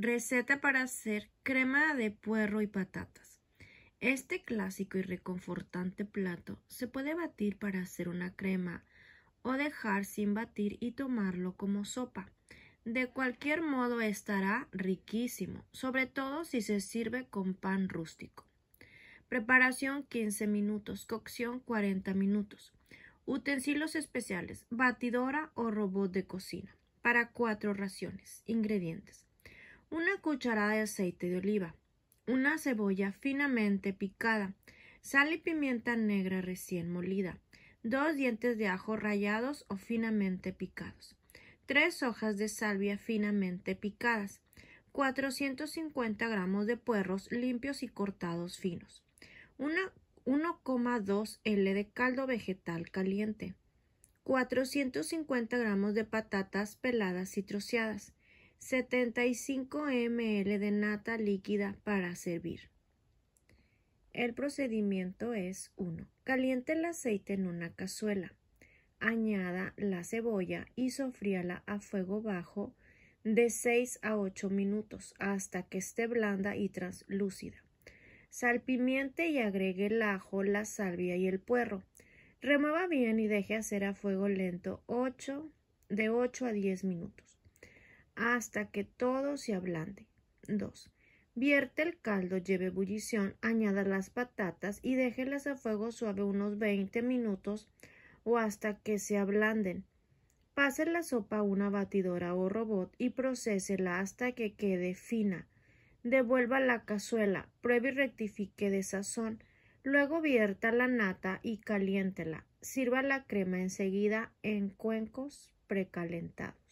Receta para hacer crema de puerro y patatas. Este clásico y reconfortante plato se puede batir para hacer una crema o dejar sin batir y tomarlo como sopa. De cualquier modo estará riquísimo, sobre todo si se sirve con pan rústico. Preparación 15 minutos, cocción 40 minutos. Utensilios especiales, batidora o robot de cocina. Para cuatro raciones. Ingredientes. Una cucharada de aceite de oliva. Una cebolla finamente picada. Sal y pimienta negra recién molida. Dos dientes de ajo rallados o finamente picados. Tres hojas de salvia finamente picadas. 450 gramos de puerros limpios y cortados finos. Una 1,2 L de caldo vegetal caliente, 450 gramos de patatas peladas y troceadas, 75 ml de nata líquida para servir. El procedimiento es 1. Caliente el aceite en una cazuela. Añada la cebolla y sofríala a fuego bajo de 6 a 8 minutos hasta que esté blanda y translúcida. Salpimiente y agregue el ajo, la salvia y el puerro. Remueva bien y deje hacer a fuego lento 8, de 8 a 10 minutos, hasta que todo se ablande. 2. Vierte el caldo, lleve ebullición, añada las patatas y déjelas a fuego suave unos 20 minutos o hasta que se ablanden. Pase la sopa a una batidora o robot y procésela hasta que quede fina devuelva la cazuela, pruebe y rectifique de sazón, luego vierta la nata y caliéntela. Sirva la crema enseguida en cuencos precalentados.